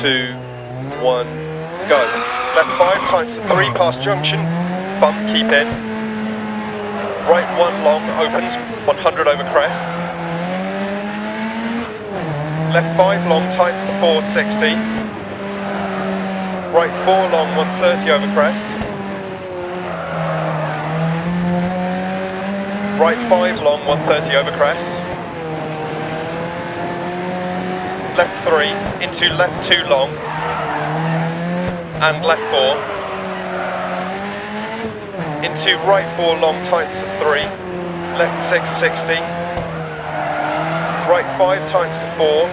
two, one, go. Left five, tights to three, past junction, bump, keep in. Right one long, opens, 100 over crest. Left five long, tights to 460. Right four long, 130 over crest. Right five long, 130 over crest. Left three, into left two long, and left four. Into right four long, tights to three, left 660. Right five, tights to four,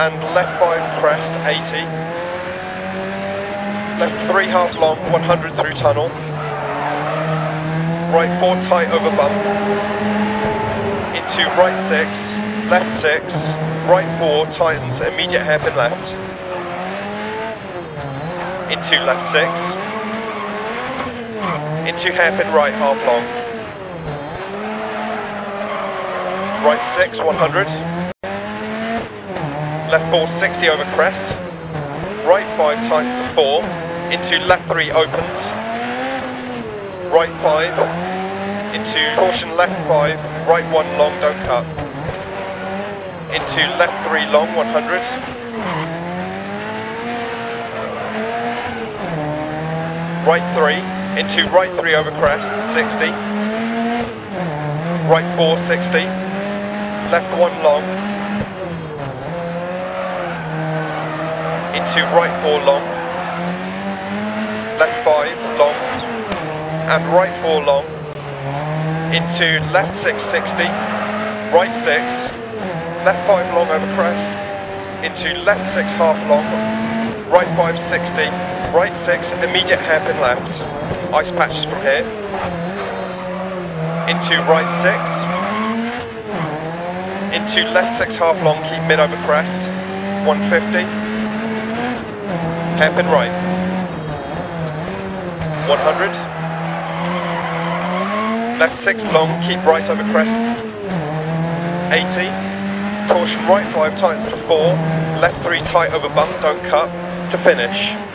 and left five crest 80 left three half long 100 through tunnel. Right four tight over bump. Into right six left six right four tightens immediate hairpin left. Into left six. Into hairpin right half long. Right six 100 left 4 60 over crest, right 5 tights to 4, into left 3 opens, right 5, into caution left 5, right 1 long don't cut, into left 3 long 100, right 3, into right 3 over crest 60, right 4 60, left 1 long, into right four long, left five long, and right four long, into left 660, right six, left five long over crest, into left six half long, right five 60, right six, immediate hairpin left, ice patches from here, into right six, into left six half long, keep mid over crest, 150, hairpin right. 100. Left 6 long, keep right over crest. 80. Caution right 5 tightens to 4. Left 3 tight over bump, don't cut. To finish.